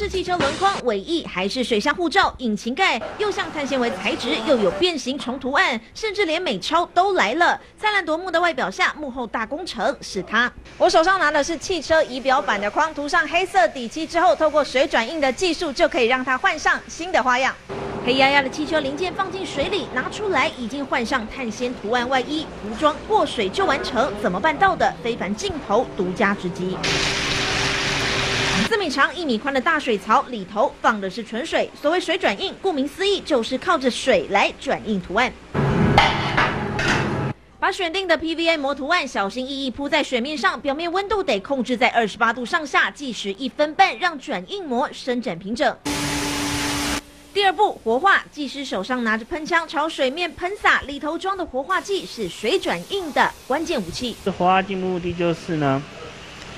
是汽车轮框、尾翼，还是水箱护罩、引擎盖，又像碳纤维材质，又有变形虫图案，甚至连美钞都来了。灿烂夺目的外表下，幕后大工程是它。我手上拿的是汽车仪表板的框，涂上黑色底漆之后，透过水转印的技术，就可以让它换上新的花样。黑压压的汽车零件放进水里，拿出来已经换上碳纤图案外衣，涂装过水就完成，怎么办到的？非凡镜头独家直击。四米长、一米宽的大水槽里头放的是纯水，所谓水转印，顾名思义就是靠着水来转印图案。把选定的 PVA 膜图案小心翼翼铺在水面上，表面温度得控制在二十八度上下，计时一分半，让转印膜伸展平整。第二步活化，技师手上拿着喷枪朝水面喷洒，里头装的活化剂是水转印的关键武器。这活化剂目的就是呢，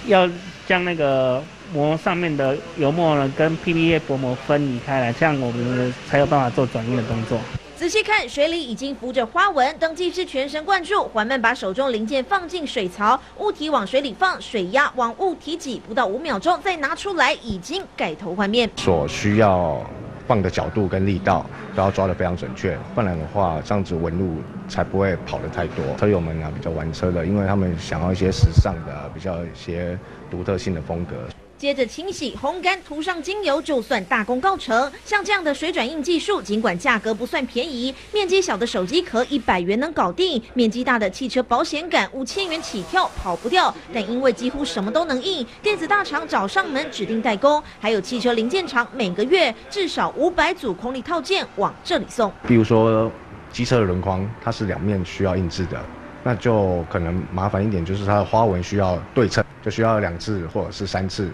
要将那个膜上面的油墨呢跟 PVA 薄膜分离开来，这样我们才有办法做转印的动作。仔细看，水里已经浮着花纹。登记师全神贯注，缓慢把手中零件放进水槽，物体往水里放，水压往物体挤，不到五秒钟再拿出来，已经改头换面。所需要。放的角度跟力道都要抓得非常准确，不然的话，这样子纹路才不会跑得太多。车友们啊，比较玩车的，因为他们想要一些时尚的、比较一些独特性的风格。接着清洗、烘干、涂上精油，就算大功告成。像这样的水转印技术，尽管价格不算便宜，面积小的手机壳一百元能搞定，面积大的汽车保险杆五千元起跳，跑不掉。但因为几乎什么都能印，电子大厂找上门指定代工，还有汽车零件厂每个月至少五百组空力套件往这里送。比如说机车的轮框，它是两面需要印制的，那就可能麻烦一点，就是它的花纹需要对称，就需要两次或者是三次。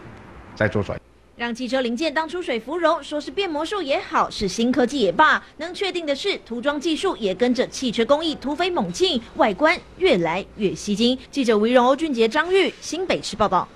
再做转，让汽车零件当出水芙蓉，说是变魔术也好，是新科技也罢，能确定的是，涂装技术也跟着汽车工艺突飞猛进，外观越来越吸睛。记者维荣欧俊杰、张玉新北市报道。